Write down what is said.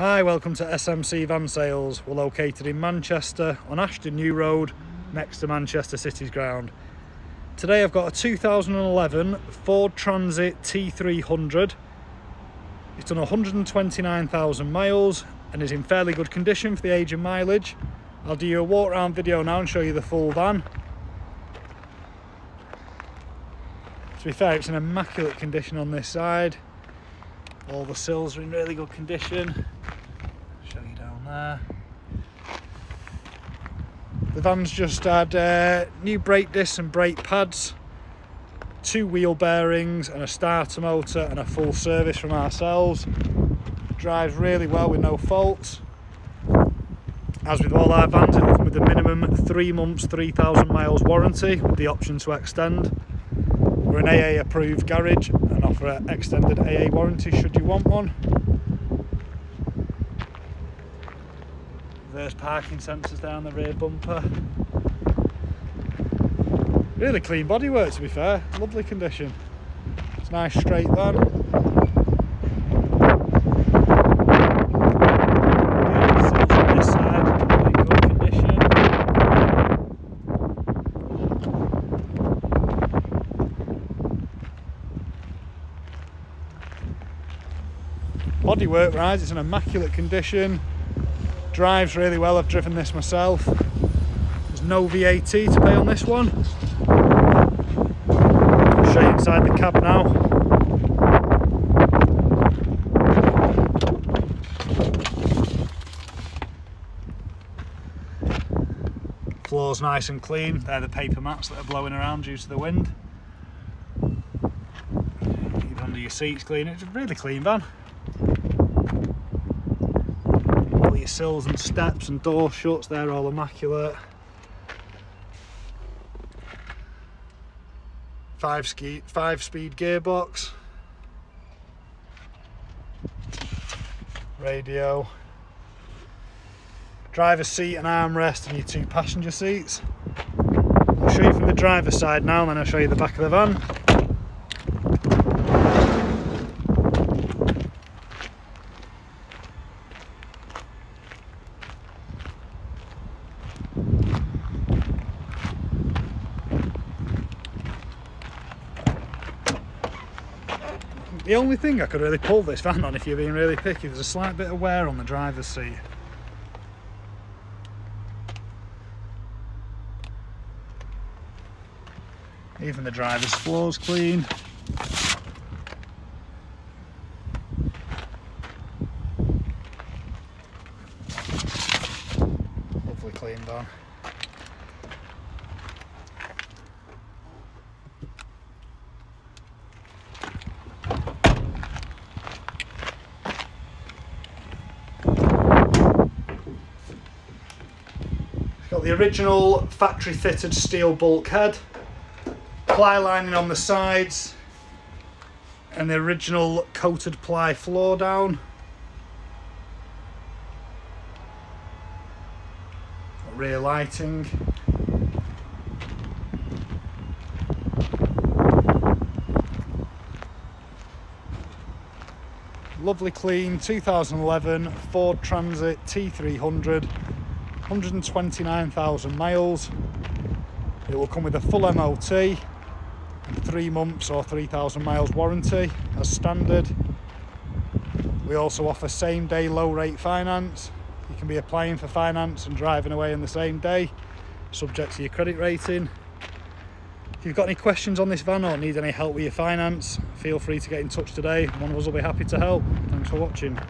Hi, welcome to SMC Van Sales. We're located in Manchester on Ashton New Road next to Manchester City's ground. Today I've got a 2011 Ford Transit T300. It's done 129,000 miles and is in fairly good condition for the age and mileage. I'll do you a walk around video now and show you the full van. To be fair, it's in immaculate condition on this side. All the sills are in really good condition. There. The van's just had uh, new brake discs and brake pads, two wheel bearings and a starter motor and a full service from ourselves. Drives really well with no faults. As with all our vans, it comes with a minimum three months, 3,000 miles warranty with the option to extend. We're an AA approved garage and offer an extended AA warranty should you want one. There's parking sensors down the rear bumper. Really clean bodywork to be fair, lovely condition. It's nice straight van. Bodywork wise, it's in immaculate condition. Drives really well, I've driven this myself. There's no VAT to pay on this one. I'll show you inside the cab now. Floor's nice and clean. They're the paper mats that are blowing around due to the wind. Under your seats clean. It's a really clean van. Your sills and steps and door shuts, they're all immaculate. Five, ski, five speed gearbox. Radio. Driver's seat and armrest and your two passenger seats. I'll show you from the driver's side now and then I'll show you the back of the van. The only thing I could really pull this van on if you're being really picky, there's a slight bit of wear on the driver's seat. Even the driver's floor's clean. Lovely clean van. Got the original factory fitted steel bulkhead, ply lining on the sides, and the original coated ply floor down. Rear lighting. Lovely clean 2011 Ford Transit T300 129,000 miles. It will come with a full MOT and three months or 3,000 miles warranty as standard. We also offer same day low rate finance. You can be applying for finance and driving away in the same day, subject to your credit rating. If you've got any questions on this van or need any help with your finance, feel free to get in touch today. One of us will be happy to help. Thanks for watching.